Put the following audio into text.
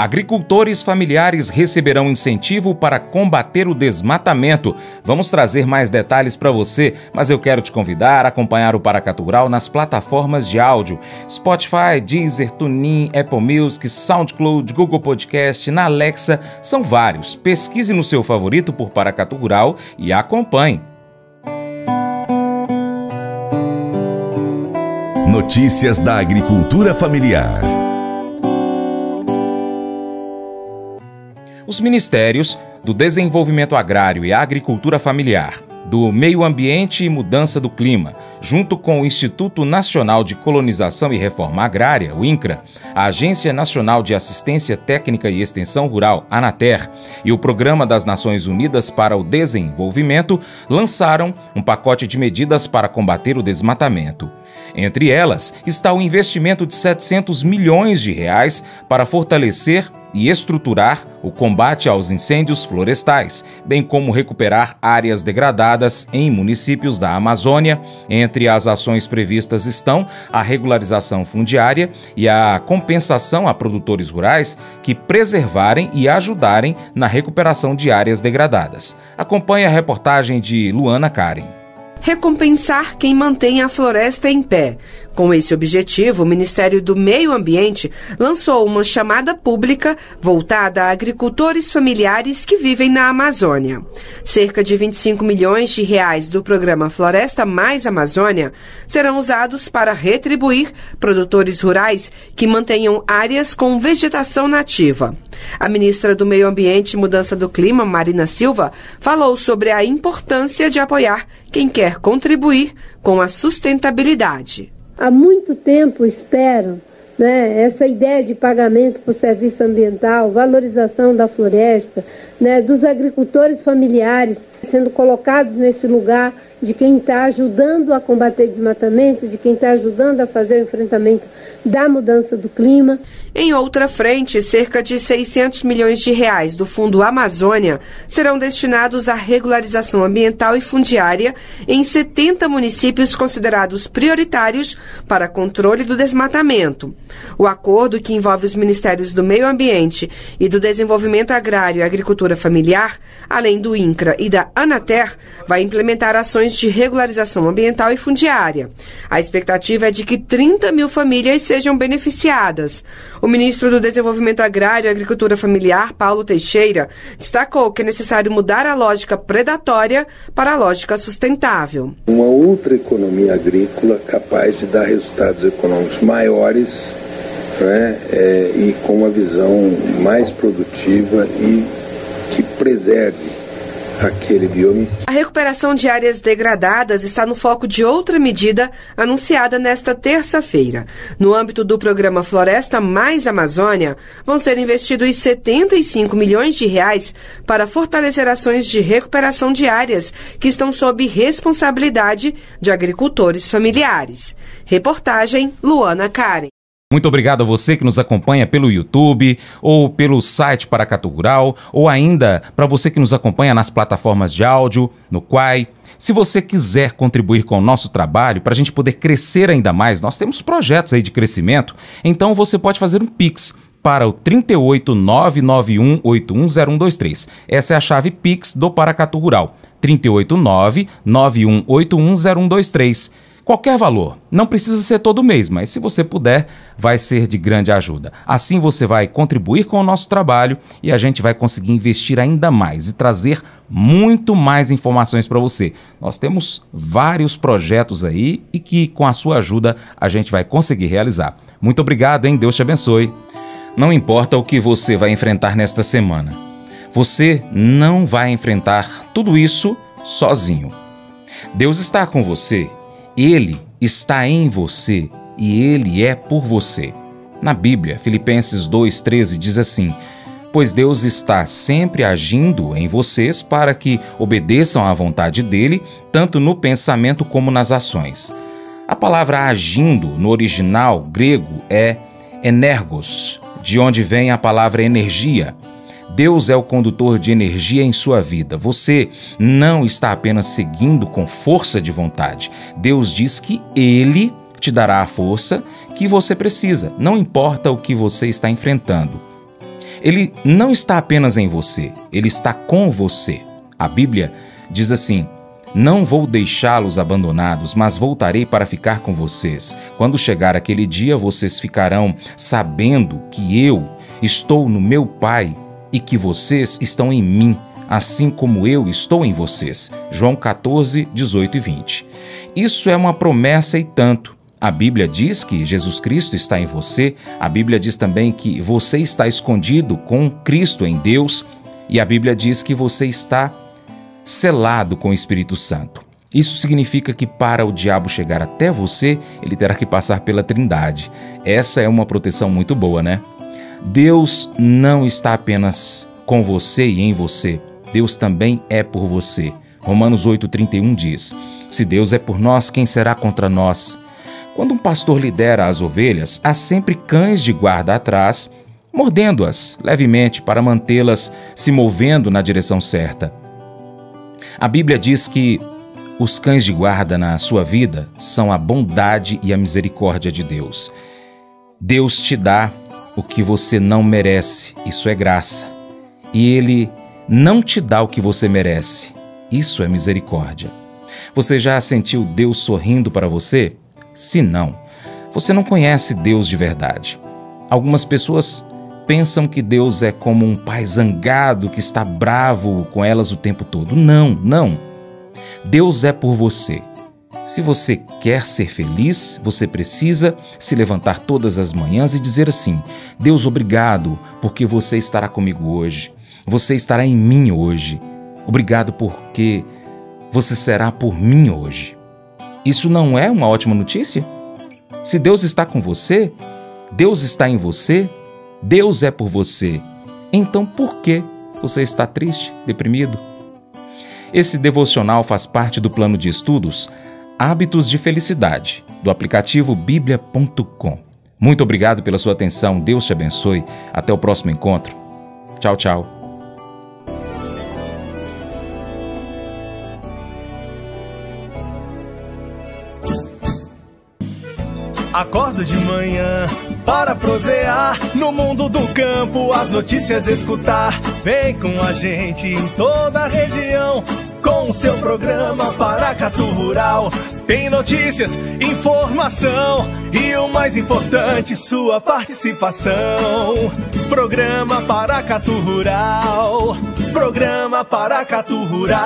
Agricultores familiares receberão incentivo para combater o desmatamento. Vamos trazer mais detalhes para você, mas eu quero te convidar a acompanhar o Paracatu Rural nas plataformas de áudio: Spotify, Deezer, TuneIn, Apple Music, SoundCloud, Google Podcast, na Alexa, são vários. Pesquise no seu favorito por Paracatu Rural e acompanhe. Notícias da agricultura familiar. Os ministérios do Desenvolvimento Agrário e Agricultura Familiar, do Meio Ambiente e Mudança do Clima, junto com o Instituto Nacional de Colonização e Reforma Agrária, o INCRA, a Agência Nacional de Assistência Técnica e Extensão Rural, ANATER, e o Programa das Nações Unidas para o Desenvolvimento lançaram um pacote de medidas para combater o desmatamento. Entre elas está o investimento de 700 milhões de reais para fortalecer e estruturar o combate aos incêndios florestais, bem como recuperar áreas degradadas em municípios da Amazônia. Entre as ações previstas estão a regularização fundiária e a compensação a produtores rurais que preservarem e ajudarem na recuperação de áreas degradadas. Acompanhe a reportagem de Luana Karen recompensar quem mantém a floresta em pé. Com esse objetivo, o Ministério do Meio Ambiente lançou uma chamada pública voltada a agricultores familiares que vivem na Amazônia. Cerca de 25 milhões de reais do programa Floresta Mais Amazônia serão usados para retribuir produtores rurais que mantenham áreas com vegetação nativa. A ministra do Meio Ambiente e Mudança do Clima, Marina Silva, falou sobre a importância de apoiar quem quer contribuir com a sustentabilidade. Há muito tempo espero né, essa ideia de pagamento por serviço ambiental, valorização da floresta, né, dos agricultores familiares sendo colocados nesse lugar de quem está ajudando a combater desmatamento, de quem está ajudando a fazer o enfrentamento da mudança do clima. Em outra frente, cerca de 600 milhões de reais do Fundo Amazônia serão destinados à regularização ambiental e fundiária em 70 municípios considerados prioritários para controle do desmatamento. O acordo, que envolve os Ministérios do Meio Ambiente e do Desenvolvimento Agrário e Agricultura Familiar, além do INCRA e da ANATER, vai implementar ações de regularização ambiental e fundiária. A expectativa é de que 30 mil famílias sejam beneficiadas. O ministro do Desenvolvimento Agrário e Agricultura Familiar, Paulo Teixeira, destacou que é necessário mudar a lógica predatória para a lógica sustentável. Uma outra economia agrícola capaz de dar resultados econômicos maiores né, é, e com uma visão mais produtiva e que preserve aquele. A recuperação de áreas degradadas está no foco de outra medida anunciada nesta terça-feira. No âmbito do programa Floresta Mais Amazônia, vão ser investidos 75 milhões de reais para fortalecer ações de recuperação de áreas que estão sob responsabilidade de agricultores familiares. Reportagem Luana Karen. Muito obrigado a você que nos acompanha pelo YouTube ou pelo site Paracatu Rural ou ainda para você que nos acompanha nas plataformas de áudio, no Quai. Se você quiser contribuir com o nosso trabalho para a gente poder crescer ainda mais, nós temos projetos aí de crescimento, então você pode fazer um Pix para o 38991810123. Essa é a chave Pix do Paracatu Rural. 38991810123 qualquer valor. Não precisa ser todo mês, mas se você puder, vai ser de grande ajuda. Assim você vai contribuir com o nosso trabalho e a gente vai conseguir investir ainda mais e trazer muito mais informações para você. Nós temos vários projetos aí e que com a sua ajuda a gente vai conseguir realizar. Muito obrigado, hein? Deus te abençoe. Não importa o que você vai enfrentar nesta semana. Você não vai enfrentar tudo isso sozinho. Deus está com você ele está em você e ele é por você. Na Bíblia, Filipenses 2,13 diz assim: Pois Deus está sempre agindo em vocês para que obedeçam à vontade dele, tanto no pensamento como nas ações. A palavra agindo no original grego é energos, de onde vem a palavra energia. Deus é o condutor de energia em sua vida. Você não está apenas seguindo com força de vontade. Deus diz que Ele te dará a força que você precisa, não importa o que você está enfrentando. Ele não está apenas em você, ele está com você. A Bíblia diz assim: Não vou deixá-los abandonados, mas voltarei para ficar com vocês. Quando chegar aquele dia, vocês ficarão sabendo que eu estou no meu Pai e que vocês estão em mim, assim como eu estou em vocês. João 14, 18 e 20. Isso é uma promessa e tanto. A Bíblia diz que Jesus Cristo está em você, a Bíblia diz também que você está escondido com Cristo em Deus, e a Bíblia diz que você está selado com o Espírito Santo. Isso significa que para o diabo chegar até você, ele terá que passar pela Trindade. Essa é uma proteção muito boa, né? Deus não está apenas com você e em você, Deus também é por você. Romanos 8,31 diz: Se Deus é por nós, quem será contra nós? Quando um pastor lidera as ovelhas, há sempre cães de guarda atrás, mordendo-as levemente para mantê-las se movendo na direção certa. A Bíblia diz que os cães de guarda na sua vida são a bondade e a misericórdia de Deus. Deus te dá o que você não merece, isso é graça. E Ele não te dá o que você merece, isso é misericórdia. Você já sentiu Deus sorrindo para você? Se não, você não conhece Deus de verdade. Algumas pessoas pensam que Deus é como um pai zangado que está bravo com elas o tempo todo. Não, não. Deus é por você. Se você quer ser feliz, você precisa se levantar todas as manhãs e dizer assim: Deus, obrigado, porque você estará comigo hoje. Você estará em mim hoje. Obrigado porque você será por mim hoje. Isso não é uma ótima notícia? Se Deus está com você, Deus está em você, Deus é por você, então por que você está triste, deprimido? Esse devocional faz parte do plano de estudos Hábitos de Felicidade, do aplicativo bíblia.com. Muito obrigado pela sua atenção, Deus te abençoe. Até o próximo encontro. Tchau, tchau. Acordo de manhã para prosear no mundo do campo, as notícias escutar. Vem com a gente em toda a região com o seu programa Paracatu Rural. Tem notícias, informação e o mais importante, sua participação. Programa Paracatu Rural. Programa Paracatu Rural.